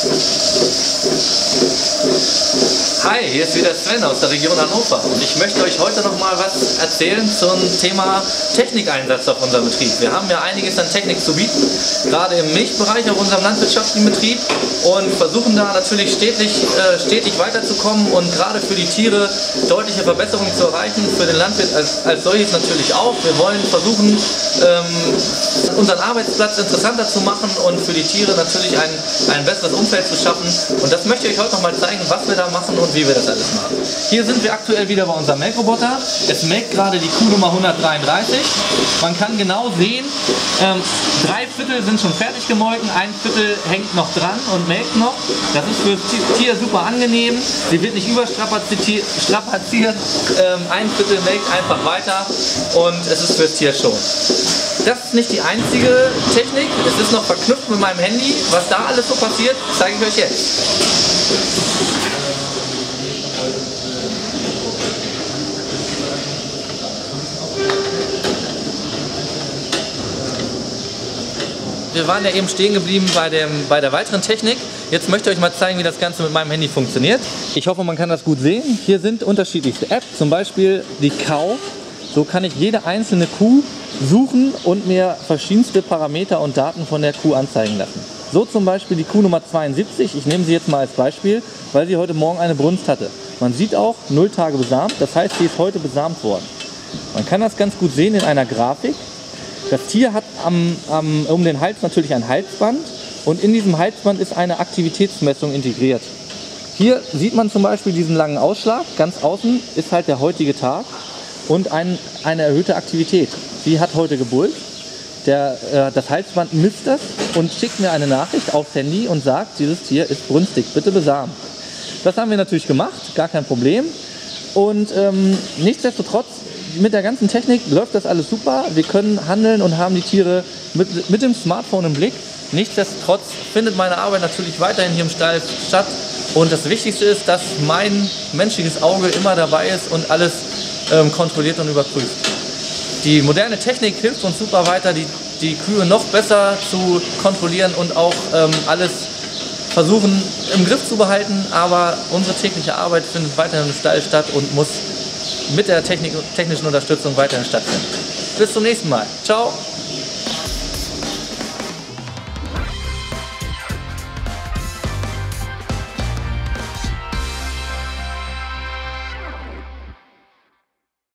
Jesus. Hi, hier ist wieder Sven aus der Region Hannover und ich möchte euch heute noch mal was erzählen zum Thema Technikeinsatz auf unserem Betrieb. Wir haben ja einiges an Technik zu bieten, gerade im Milchbereich auf unserem landwirtschaftlichen Betrieb und versuchen da natürlich stetig, äh, stetig weiterzukommen und gerade für die Tiere deutliche Verbesserungen zu erreichen, für den Landwirt als, als solches natürlich auch. Wir wollen versuchen, ähm, unseren Arbeitsplatz interessanter zu machen und für die Tiere natürlich ein, ein besseres Umfeld zu schaffen und das möchte ich euch heute noch mal zeigen, was wir da machen und und wie wir das alles machen. Hier sind wir aktuell wieder bei unserem Melkroboter. Es melkt gerade die Kuh Nummer 133. Man kann genau sehen, ähm, drei Viertel sind schon fertig gemolken, ein Viertel hängt noch dran und melkt noch. Das ist für das Tier super angenehm. Sie wird nicht überstrapaziert. Ähm, ein Viertel melkt einfach weiter und es ist fürs Tier schon. Das ist nicht die einzige Technik. Es ist noch verknüpft mit meinem Handy. Was da alles so passiert, zeige ich euch jetzt. Wir waren ja eben stehen geblieben bei, dem, bei der weiteren Technik. Jetzt möchte ich euch mal zeigen, wie das Ganze mit meinem Handy funktioniert. Ich hoffe, man kann das gut sehen. Hier sind unterschiedlichste Apps, zum Beispiel die Cow. So kann ich jede einzelne Kuh suchen und mir verschiedenste Parameter und Daten von der Kuh anzeigen lassen. So zum Beispiel die Kuh Nummer 72. Ich nehme sie jetzt mal als Beispiel, weil sie heute Morgen eine Brunst hatte. Man sieht auch, 0 Tage besamt, das heißt, sie ist heute besamt worden. Man kann das ganz gut sehen in einer Grafik. Das Tier hat am, am, um den Hals natürlich ein Halsband und in diesem Halsband ist eine Aktivitätsmessung integriert. Hier sieht man zum Beispiel diesen langen Ausschlag. Ganz außen ist halt der heutige Tag und ein, eine erhöhte Aktivität. Sie hat heute gebullt. Der, äh, das Halsband misst das und schickt mir eine Nachricht aufs Handy und sagt, dieses Tier ist brünstig, bitte besamen. Das haben wir natürlich gemacht, gar kein Problem. Und ähm, nichtsdestotrotz mit der ganzen Technik läuft das alles super. Wir können handeln und haben die Tiere mit, mit dem Smartphone im Blick. Nichtsdestotrotz findet meine Arbeit natürlich weiterhin hier im Stall statt. Und das Wichtigste ist, dass mein menschliches Auge immer dabei ist und alles ähm, kontrolliert und überprüft. Die moderne Technik hilft uns super weiter, die, die Kühe noch besser zu kontrollieren und auch ähm, alles versuchen im Griff zu behalten. Aber unsere tägliche Arbeit findet weiterhin im Stall statt und muss mit der technischen Unterstützung weiterhin stattfinden. Bis zum nächsten Mal. Ciao.